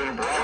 living abroad.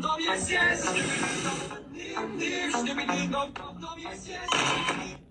Prawdą jest, jest. Niż nie widziną, prawdą jest, jest.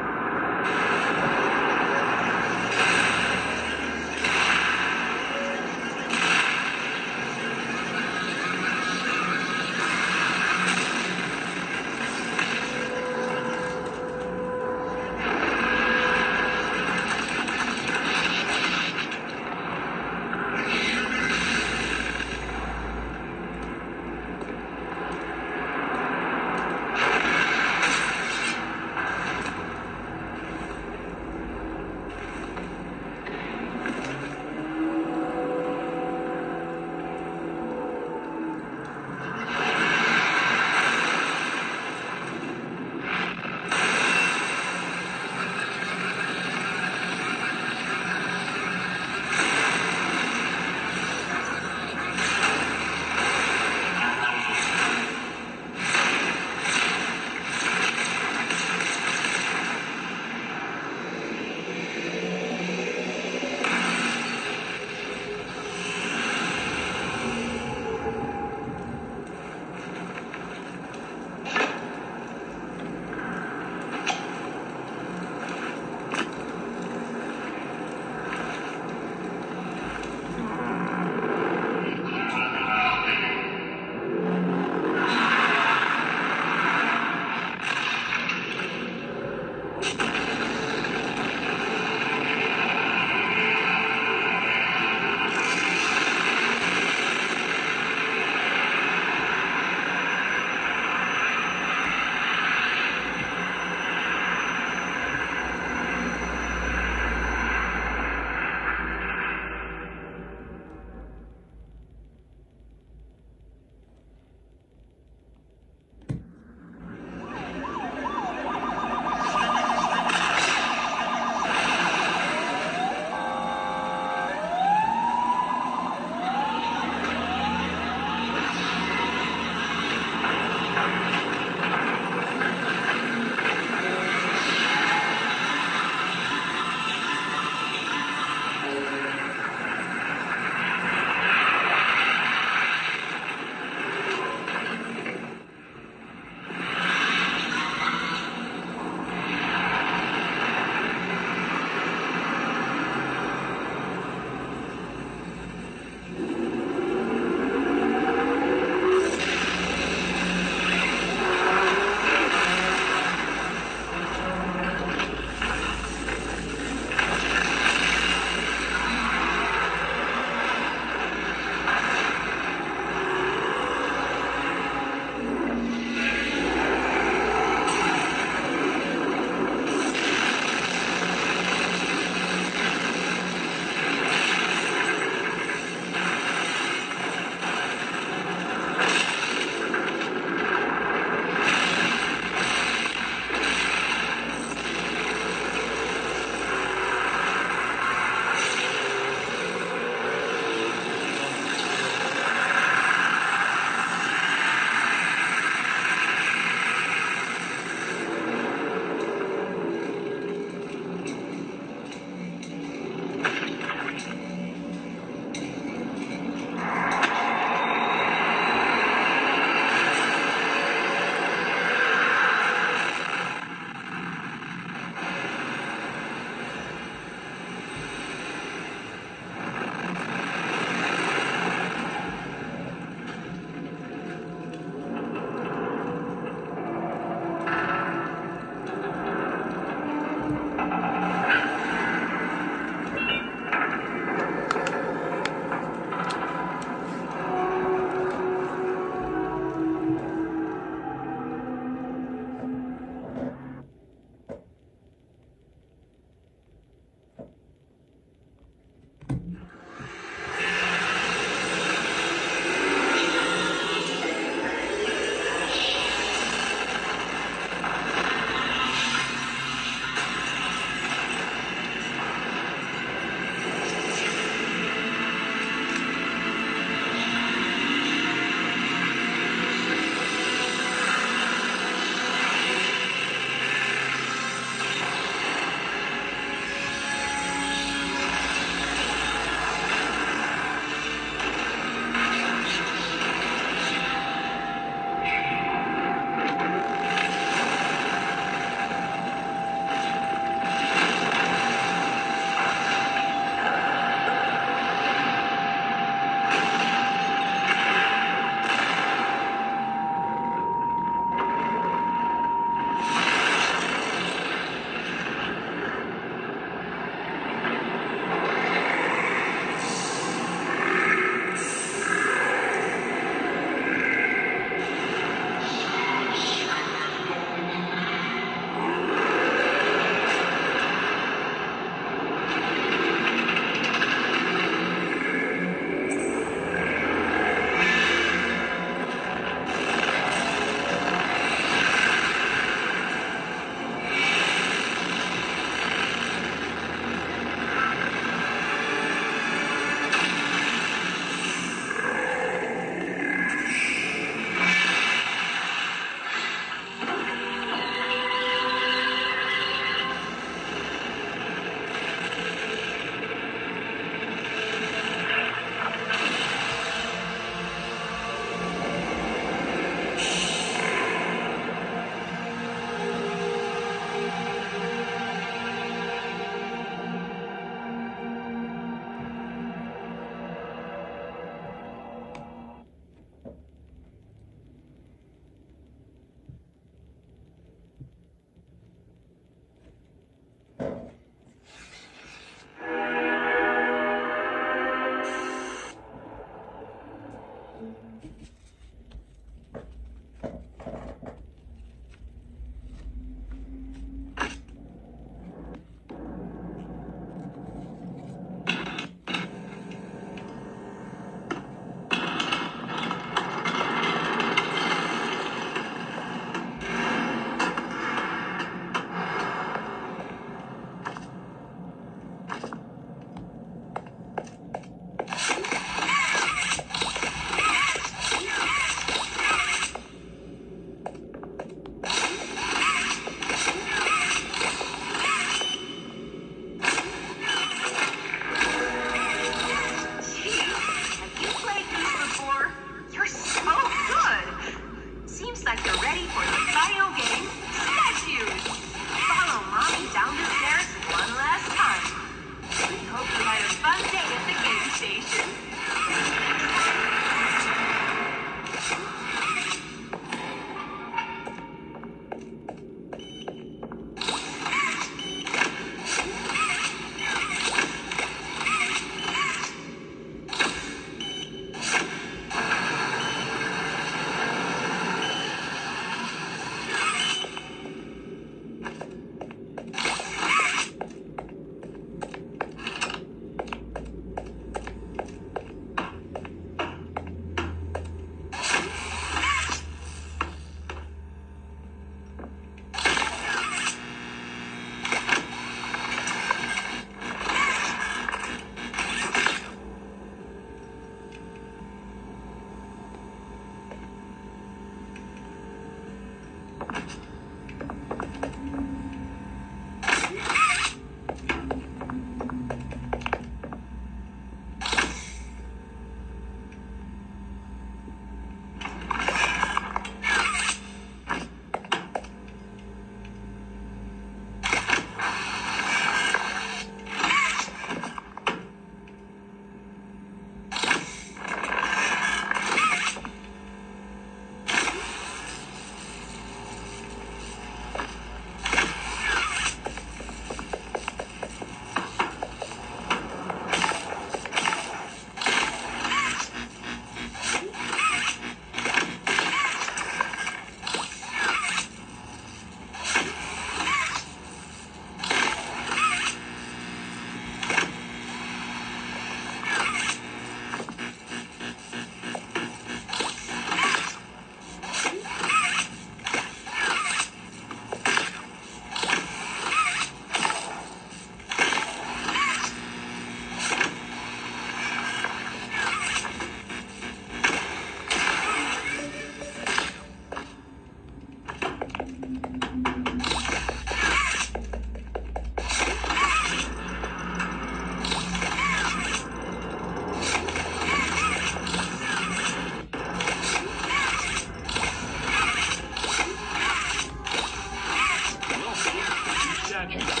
magic.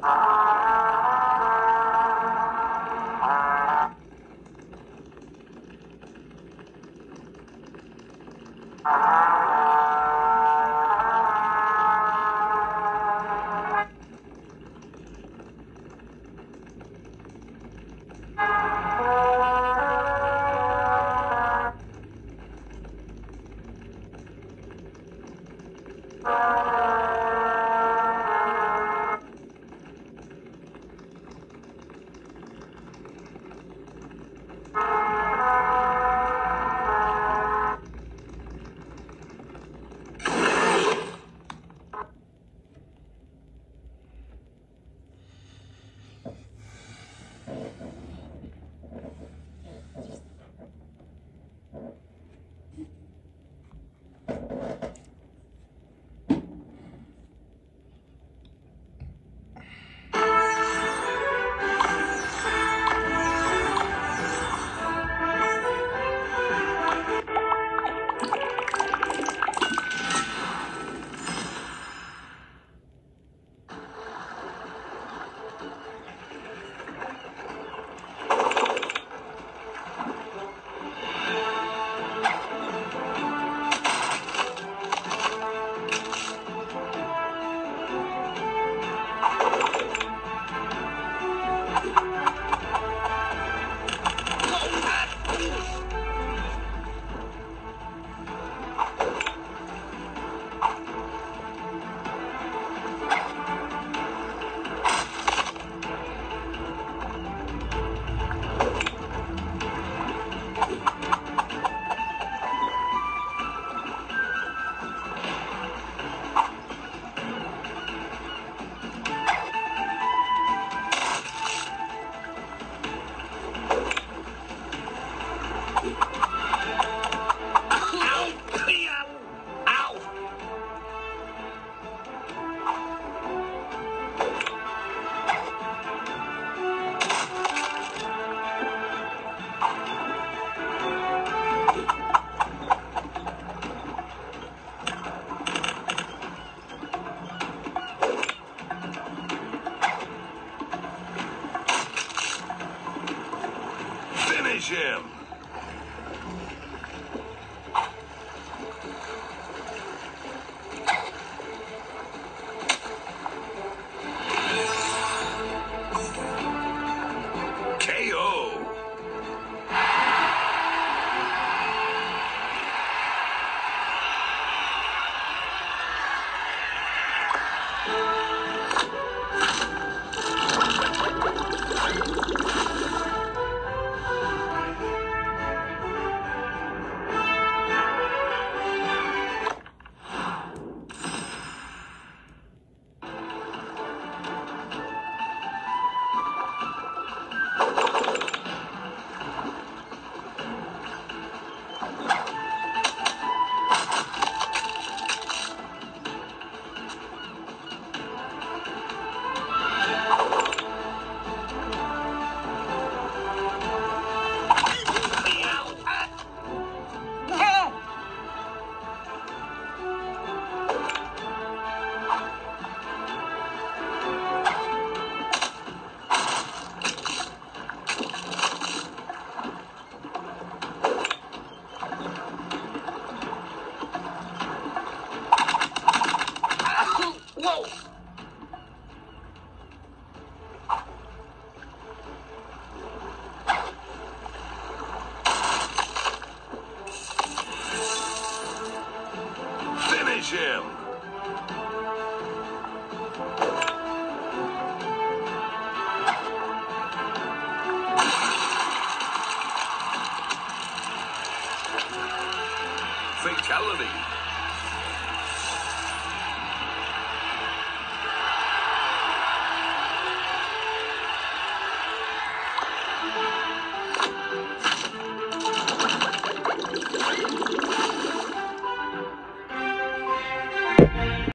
Ah!